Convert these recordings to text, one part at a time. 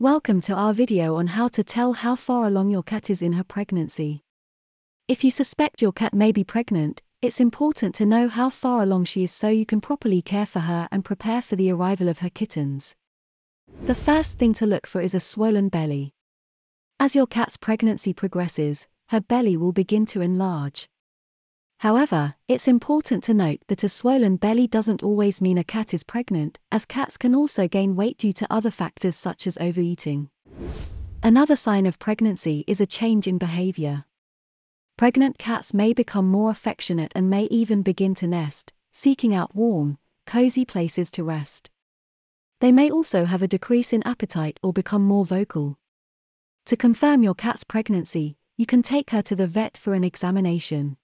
Welcome to our video on how to tell how far along your cat is in her pregnancy. If you suspect your cat may be pregnant, it's important to know how far along she is so you can properly care for her and prepare for the arrival of her kittens. The first thing to look for is a swollen belly. As your cat's pregnancy progresses, her belly will begin to enlarge. However, it's important to note that a swollen belly doesn't always mean a cat is pregnant, as cats can also gain weight due to other factors such as overeating. Another sign of pregnancy is a change in behavior. Pregnant cats may become more affectionate and may even begin to nest, seeking out warm, cozy places to rest. They may also have a decrease in appetite or become more vocal. To confirm your cat's pregnancy, you can take her to the vet for an examination.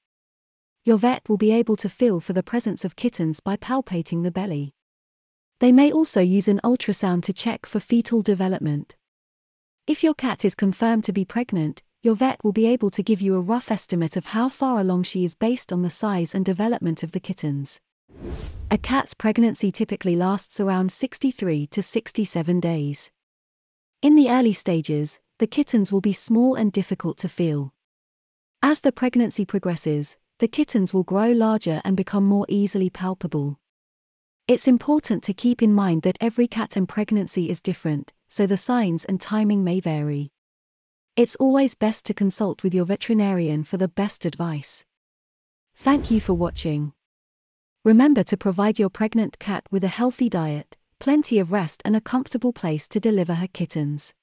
Your vet will be able to feel for the presence of kittens by palpating the belly. They may also use an ultrasound to check for fetal development. If your cat is confirmed to be pregnant, your vet will be able to give you a rough estimate of how far along she is based on the size and development of the kittens. A cat's pregnancy typically lasts around 63 to 67 days. In the early stages, the kittens will be small and difficult to feel. As the pregnancy progresses, the kittens will grow larger and become more easily palpable. It's important to keep in mind that every cat and pregnancy is different, so the signs and timing may vary. It's always best to consult with your veterinarian for the best advice. Thank you for watching. Remember to provide your pregnant cat with a healthy diet, plenty of rest, and a comfortable place to deliver her kittens.